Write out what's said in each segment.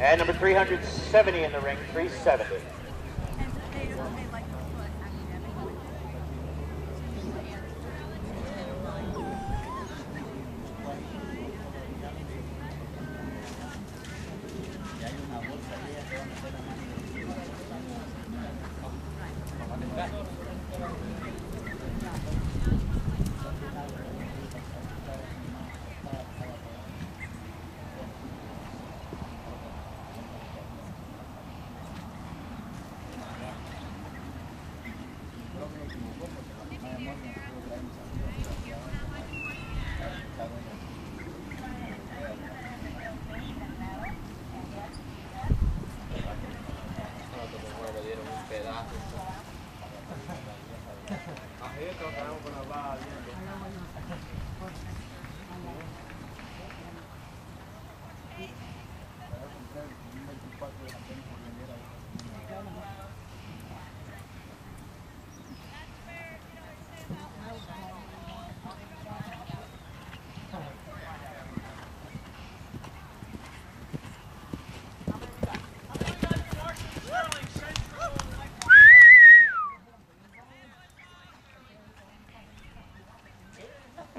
And number 370 in the ring, 370. pedazo. Así, tocamos con la barra.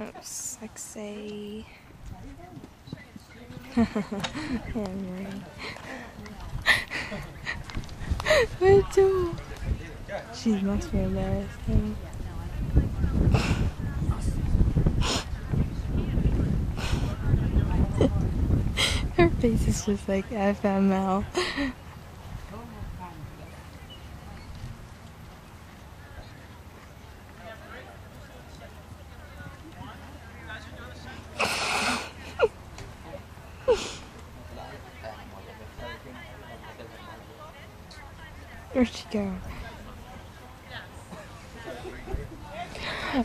Oh, sexy. Henry. What do? She must be embarrassing. Her face is just like FML. Where'd she go? Oh,